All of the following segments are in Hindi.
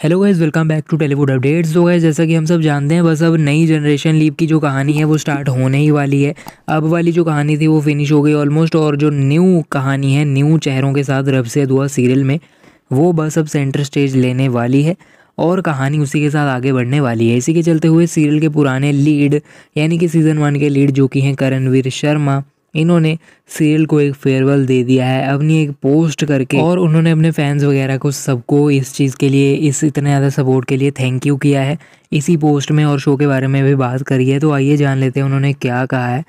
Hello guys welcome back to Tellywood updates तो गाइज़ जैसा कि हम सब जानते हैं, बस अब नई जनरेशन लीप की जो कहानी है, वो स्टार्ट होने ही वाली है। अब वाली जो कहानी थी, वो फिनिश हो गई ऑलमोस्ट और जो न्यू कहानी है न्यू चेहरों के साथ रब से दुआ सीरियल में, वो बस अब सेंटर स्टेज लेने वाली है, और कहानी उसी के साथ आगे बढ़ने वाली है। इसी के चलते हुए सीरियल के पुराने लीड यानी कि सीज़न वन के लीड जो कि हैं, करणवीर शर्मा इन्होंने सीरियल को एक फेयरवेल दे दिया है। अपनी एक पोस्ट करके और उन्होंने अपने फैंस वगैरह को, सबको इस चीज़ के लिए, इस इतने ज़्यादा सपोर्ट के लिए थैंक यू किया है। इसी पोस्ट में और शो के बारे में भी बात करी है। तो आइए जान लेते हैं उन्होंने क्या कहा है।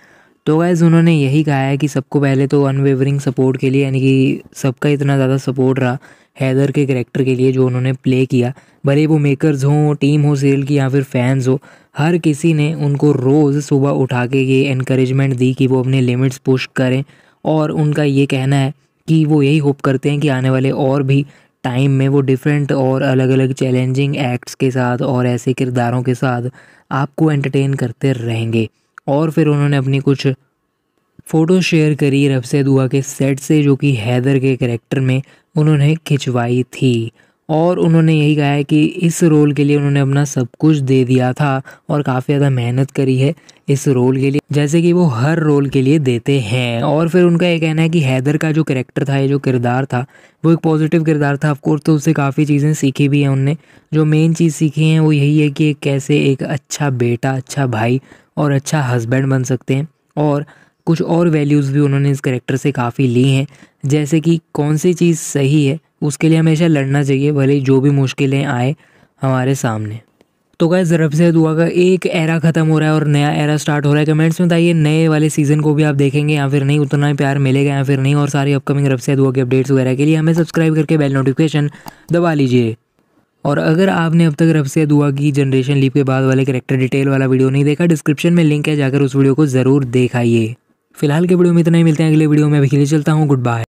तो गैज़ उन्होंने यही कहा है कि सबको पहले तो अनवेवरिंग सपोर्ट के लिए, यानी कि सबका इतना ज़्यादा सपोर्ट रहा। हैदर के करेक्टर के लिए जो उन्होंने प्ले किया, भले वो मेकर्स हों टीम हो सीरियल की या फिर फैंस हो, हर किसी ने उनको रोज़ सुबह उठा के ये इनक्रेजमेंट दी कि वो अपने लिमिट्स पुश करें और उनका ये कहना है कि वो यही होप करते हैं कि आने वाले और भी टाइम में वो डिफरेंट और अलग अलग चैलेंजिंग एक्ट्स के साथ और ऐसे किरदारों के साथ आपको एंटरटेन करते रहेंगे। और फिर उन्होंने अपनी कुछ फ़ोटो शेयर करी रब से दुआ के सेट से, जो कि हैदर के करेक्टर में उन्होंने खिंचवाई थी और उन्होंने यही कहा है कि इस रोल के लिए उन्होंने अपना सब कुछ दे दिया था और काफ़ी ज़्यादा मेहनत करी है इस रोल के लिए, जैसे कि वो हर रोल के लिए देते हैं। और फिर उनका ये कहना है कि हैदर का जो करेक्टर था, ये जो किरदार था, वो एक पॉजिटिव किरदार था। ऑफकोर्स तो उससे काफ़ी चीज़ें सीखी भी हैं उनने। जो मेन चीज़ सीखी हैं, वो यही है कि कैसे एक अच्छा बेटा अच्छा भाई और अच्छा हस्बैंड बन सकते हैं। और कुछ और वैल्यूज़ भी उन्होंने इस करेक्टर से काफ़ी ली हैं। जैसे कि कौन सी चीज़ सही है, उसके लिए हमेशा लड़ना चाहिए, भले जो भी मुश्किलें आए हमारे सामने। तो क्या ज़रब से दुआ का एक एरा ख़त्म हो रहा है और नया एरा स्टार्ट हो रहा है कमेंट्स में बताइए, नए वाले सीज़न को भी आप देखेंगे, या फिर नहीं, उतना ही प्यार मिलेगा या फिर नहीं, और सारी अपकमिंग रब से दुआ के अपडेट्स वगैरह के लिए हमें सब्सक्राइब करके बेल नोटिफिकेशन दबा लीजिए। और अगर आपने अब तक रब से दुआ की जनरेशन लीप के बाद वाले करेक्टर डिटेल वाला वीडियो नहीं देखा डिस्क्रिप्शन में लिंक है, जाकर उस वीडियो को ज़रूर देखाइए। फ़िलहाल के वीडियो में इतना ही। मिलते हैं अगले वीडियो में। अभी के चलता हूँ। Good bye